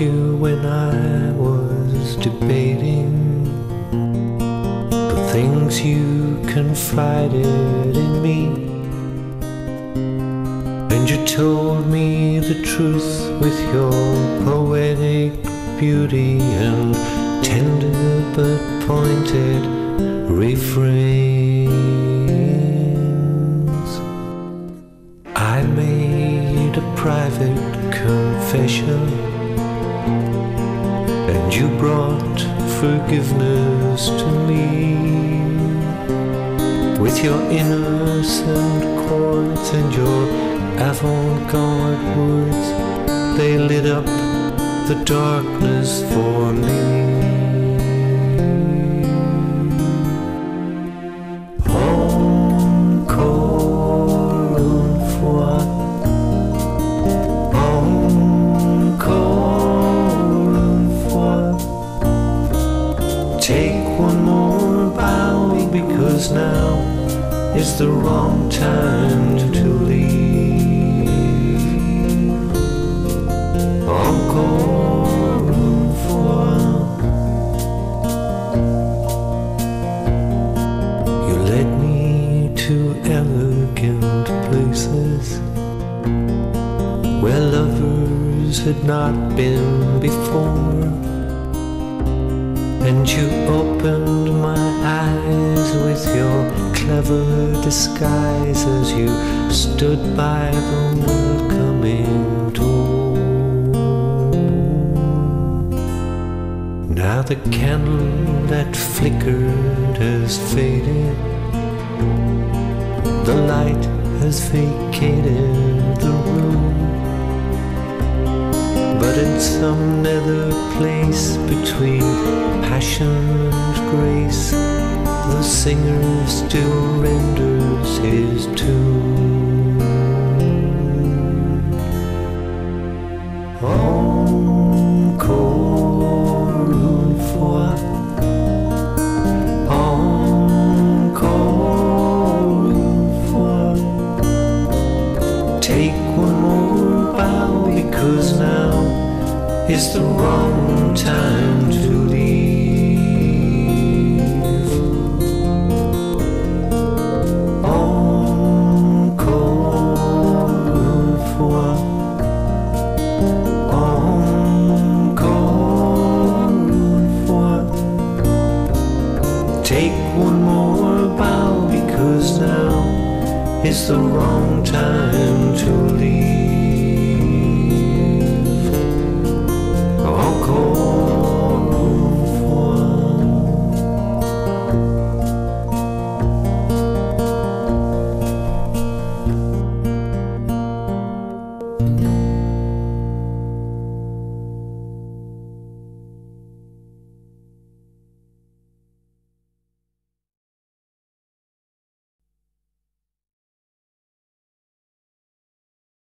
you when I was debating the things you confided in me. And you told me the truth with your poetic beauty and tender but pointed refrains. I made a private confession you brought forgiveness to me. With your innocent chords and your avant garde words, they lit up the darkness for me. Now is the wrong time to leave. Encore une fois. You led me to elegant places where lovers had not been before. And you opened my eyes with your clever disguise as you stood by the welcoming door. Now the candle that flickered has faded. The light has vacated in some nether place between passion and grace, the singer still renders his tune. Encore une. Encore une. Take one more bow because is the wrong time to leave. Encore une fois. Encore une fois. Take one more bow because now is the wrong time